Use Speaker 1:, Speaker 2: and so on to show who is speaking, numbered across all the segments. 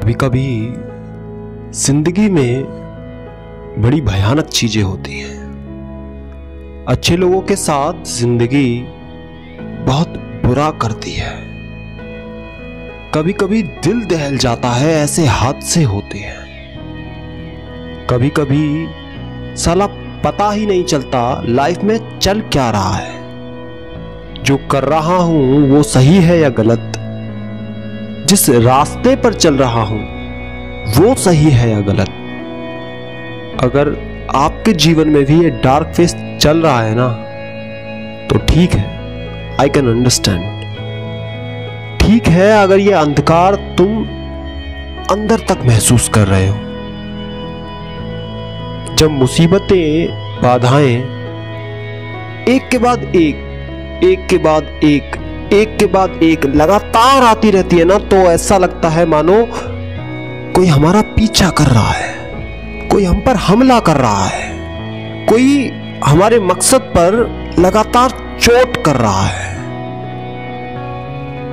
Speaker 1: कभी कभी ज़िंदगी में बड़ी भयानक चीज़ें होती हैं। अच्छे लोगों के साथ ज़िंदगी बहुत बुरा करती है। कभी कभी दिल दहल जाता है, ऐसे हादसे होते हैं। कभी कभी साला पता ही नहीं चलता लाइफ में चल क्या रहा है। जो कर रहा हूँ वो सही है या गलत? जिस रास्ते पर चल रहा हूँ, वो सही है या गलत? अगर आपके जीवन में भी ये डार्क फेस चल रहा है ना तो ठीक है आई कैन अंडरस्टैंड ठीक है अगर ये अंधकार तुम अंदर तक महसूस कर रहे हो। जब मुसीबतें, बाधाएँ, एक के बाद एक एक के बाद एक एक के बाद एक लगातार आती रहती है ना तो ऐसा लगता है, मानो कोई हमारा पीछा कर रहा है, कोई हम पर हमला कर रहा है, कोई हमारे मकसद पर लगातार चोट कर रहा है।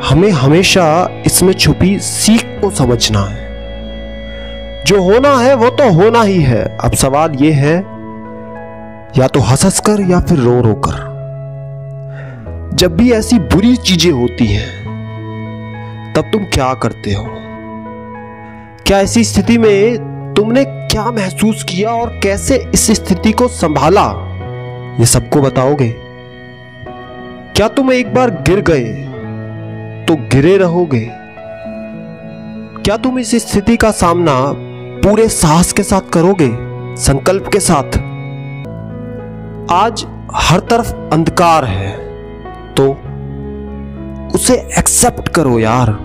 Speaker 1: हमें हमेशा इसमें छुपी सीख को समझना है। जो होना है, वो तो होना ही है। अब सवाल ये है, या तो हंस हंस कर या फिर रो रो कर। जब भी ऐसी बुरी चीज़ें होती हैं, तब तुम क्या करते हो? क्या ऐसी स्थिति में तुमने क्या महसूस किया और कैसे इस स्थिति को संभाला? ये सबको बताओगे। क्या तुम एक बार गिर गए तो गिरे रहोगे? क्या तुम इस स्थिति का सामना पूरे साहस के साथ करोगे, संकल्प के साथ? आज हर तरफ़ अंधकार है। उसे एक्सेप्ट करो यार,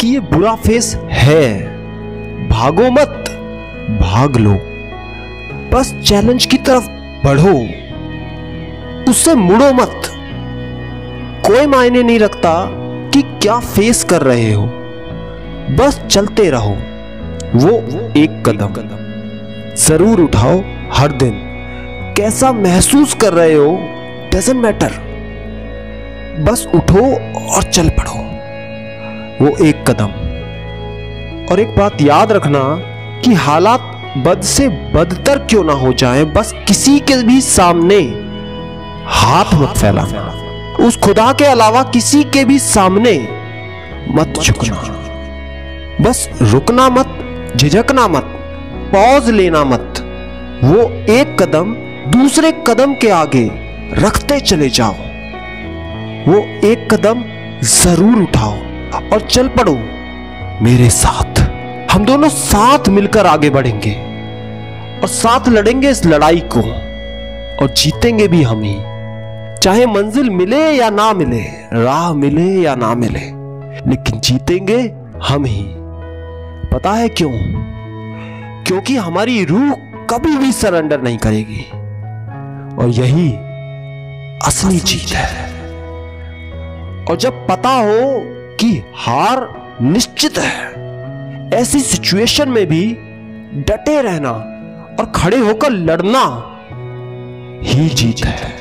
Speaker 1: कि ये बुरा फेस है। भागो मत, भाग लो। बस चैलेंज की तरफ़ बढ़ो। उससे मुड़ो मत। कोई मायने नहीं रखता कि क्या फेस कर रहे हो। बस चलते रहो। वो एक कदम। ज़रूर उठाओ हर दिन। कैसा महसूस कर रहे हो डजेंट मैटर बस उठो और चल पड़ो। वो एक कदम। और एक बात याद रखना कि हालात बद से बदतर क्यों ना हो जाए बस किसी के भी सामने हाथ मत फैलाना। उस खुदा के अलावा किसी के भी सामने मत झुकना। बस रुकना मत झिझकना मत पॉज लेना मत। वो एक कदम दूसरे कदम के आगे रखते चले जाओ। वो एक कदम ज़रूर उठाओ और चल पड़ो। मेरे साथ, हम दोनों साथ मिलकर आगे बढ़ेंगे और साथ लड़ेंगे इस लड़ाई को और जीतेंगे भी हम ही। चाहे मंजिल मिले या ना मिले, राह मिले या ना मिले, लेकिन जीतेंगे हम ही। पता है क्यों? क्योंकि हमारी रूह कभी भी सरेंडर नहीं करेगी और यही असली जीत है। और जब पता हो कि हार निश्चित है, ऐसी सिचुएशन में भी डटे रहना और खड़े होकर लड़ना ही जीत है।